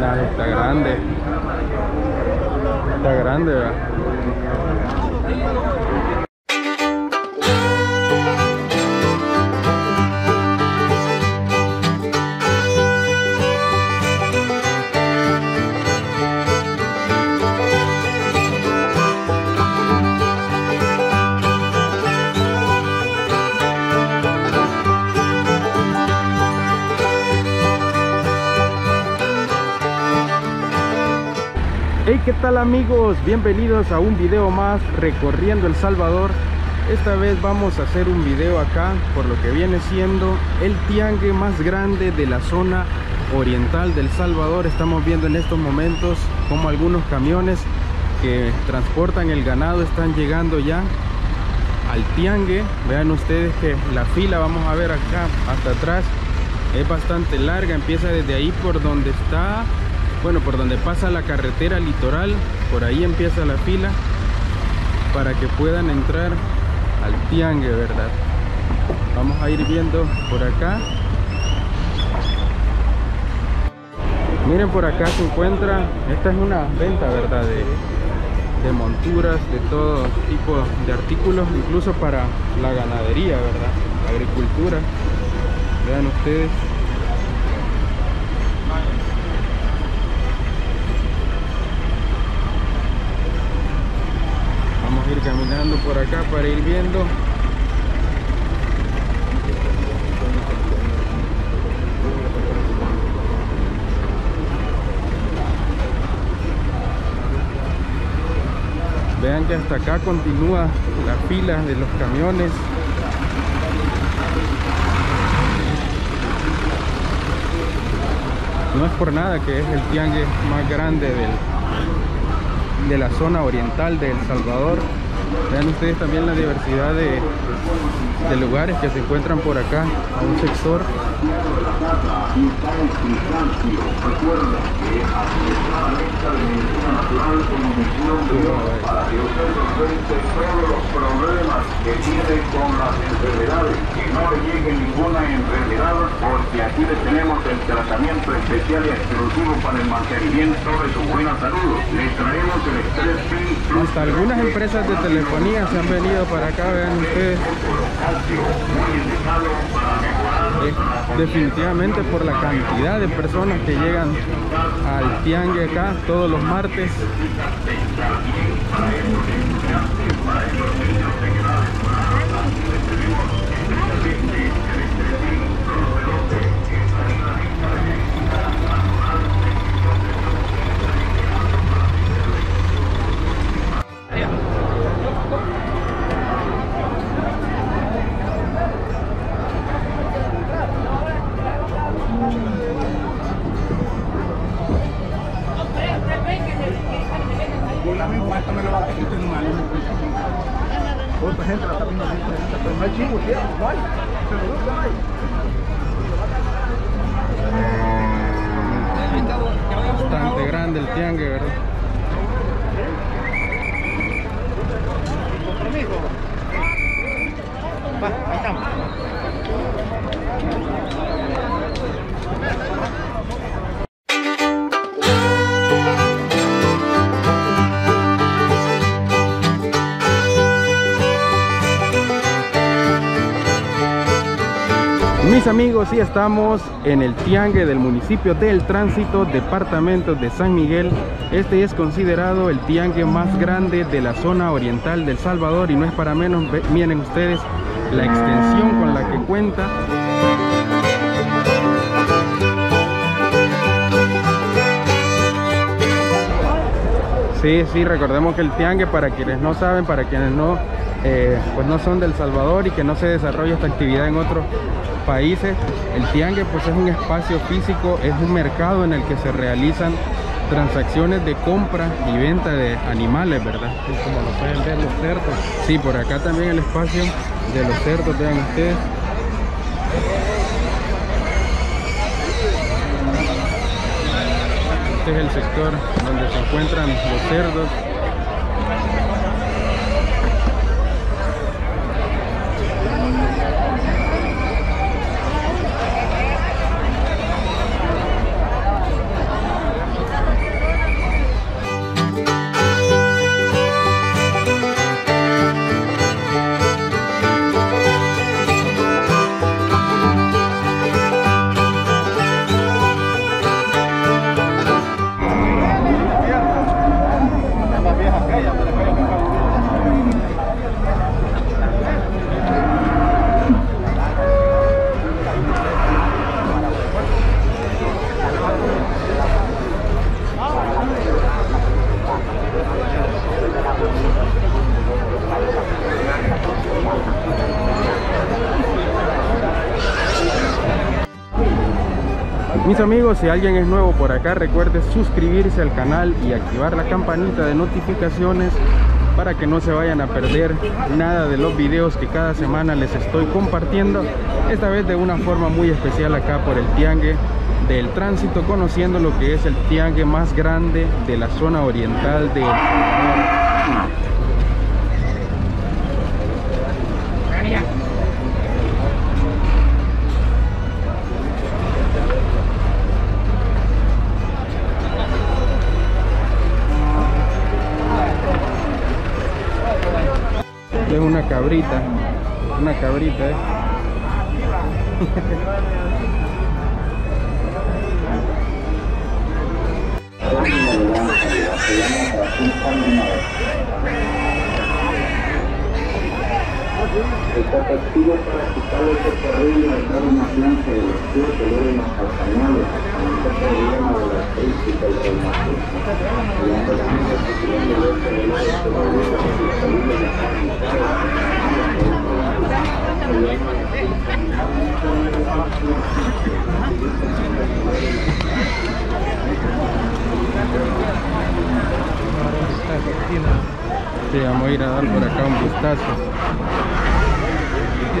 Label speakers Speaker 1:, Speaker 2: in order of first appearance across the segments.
Speaker 1: Está grande. Está grande, ¿verdad? Tal amigos? Bienvenidos a un video más recorriendo El Salvador. Esta vez vamos a hacer un video acá por lo que viene siendo el tiangue más grande de la zona oriental del Salvador. Estamos viendo en estos momentos como algunos camiones que transportan el ganado están llegando ya al tiangue. Vean ustedes que la fila, vamos a ver acá hasta atrás, es bastante larga. Empieza desde ahí por donde está bueno por donde pasa la carretera litoral por ahí empieza la fila para que puedan entrar al tiangue verdad vamos a ir viendo por acá. Miren por acá se encuentra esta es una venta verdad de, de monturas de todo tipo de artículos incluso para la ganadería verdad la agricultura. Vean ustedes caminando por acá para ir viendo vean que hasta acá continúa la fila de los camiones no es por nada que es el tiangue más grande del, de la zona oriental de El Salvador. Vean ustedes también la diversidad de, lugares que se encuentran por acá, a un sector.
Speaker 2: Para que usted enfrente todos los problemas que tiene con las enfermedades, que no le llegue ninguna enfermedad, porque aquí le tenemos el tratamiento especial y exclusivo para el mantenimiento de su buena salud. Le traemos el Plus.
Speaker 1: Hasta algunas empresas de telefonía se han venido para acá, vean ustedes. Definitivamente por la cantidad de personas que llegan al tiangue acá todos los martes
Speaker 3: Otra gente la está viendo pero no hay no hay.
Speaker 1: bastante grande el tiangue verdad
Speaker 3: Va,
Speaker 1: amigos, sí estamos en el Tiangue del municipio del Tránsito, departamento de San Miguel. Este es considerado el tiangue más grande de la zona oriental del Salvador y no es para menos, miren ustedes la extensión con la que cuenta. Sí, sí, recordemos que el tiangue, para quienes no saben, para quienes no, eh, pues no son del Salvador y que no se desarrolla esta actividad en otros países, el tiangue pues es un espacio físico, es un mercado en el que se realizan transacciones de compra y venta de animales, ¿verdad?
Speaker 3: Sí, como lo pueden ver los cerdos.
Speaker 1: Sí, por acá también el espacio de los cerdos, vean ustedes. Este es el sector donde se encuentran los cerdos. Mis amigos, si alguien es nuevo por acá, recuerde suscribirse al canal y activar la campanita de notificaciones para que no se vayan a perder nada de los videos que cada semana les estoy compartiendo. Esta vez de una forma muy especial acá por el Tiangue del tránsito, conociendo lo que es el Tiangue más grande de la zona oriental de una cabrita, una cabrita, eh.
Speaker 2: Está activo para quitar ese terrible mercado naciente de los pies que deben los calcañales, con este problema de la crisis del reumatismo. Y ante la misma situación de los a salud de la
Speaker 1: Sí, vamos a ir a dar por acá un vistazo. Uy,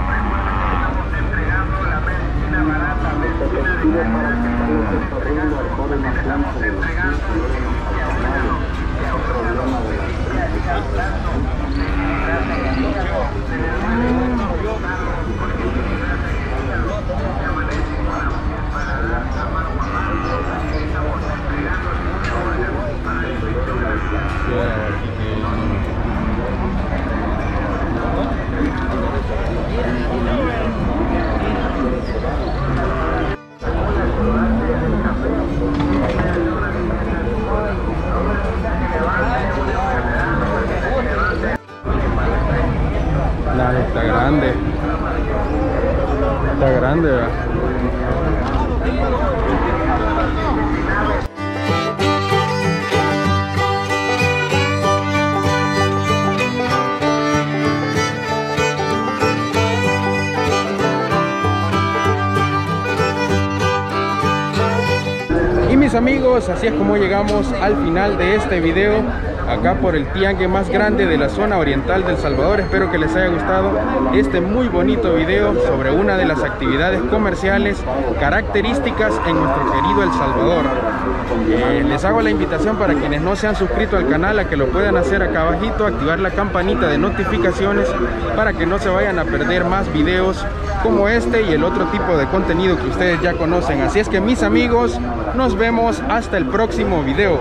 Speaker 1: Nah, Está grande, ¿verdad? Y mis amigos, así es como llegamos al final de este video acá por el tiangue más grande de la zona oriental del Salvador. Espero que les haya gustado este muy bonito video sobre una de las actividades comerciales características en nuestro querido El Salvador. Eh, les hago la invitación para quienes no se han suscrito al canal a que lo puedan hacer acá abajito, activar la campanita de notificaciones para que no se vayan a perder más videos como este y el otro tipo de contenido que ustedes ya conocen. Así es que mis amigos, nos vemos hasta el próximo video.